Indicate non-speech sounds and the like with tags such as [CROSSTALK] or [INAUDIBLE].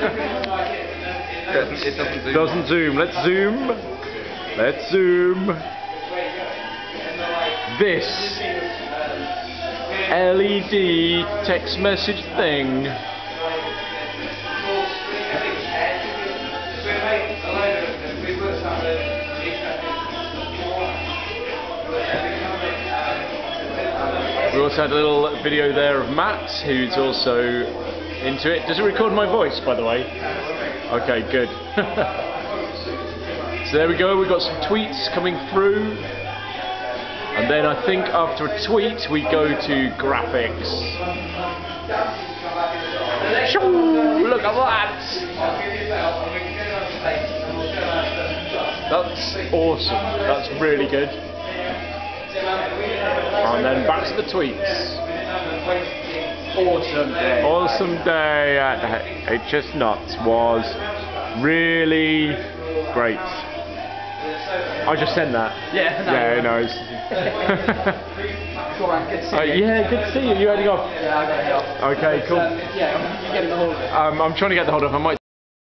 it doesn't zoom. Doesn't zoom. Let's zoom. Let's zoom. This LED text message thing. We also had a little video there of Matt, who's also into it. Does it record my voice, by the way? Okay, good. [LAUGHS] so there we go, we've got some tweets coming through. And then I think after a tweet, we go to graphics. Shoo, Look at that! That's awesome. That's really good. And then back to the tweets. Awesome day. Awesome day at HS Notts was really great. I just sent that. Yeah, no, Yeah, no. Alright, good to see Uh, you. yeah, good to see you. You heading off? Yeah, I got it off. Okay, cool. Um, yeah, you're getting a hold of it. Um, I'm trying to get the hold of. I might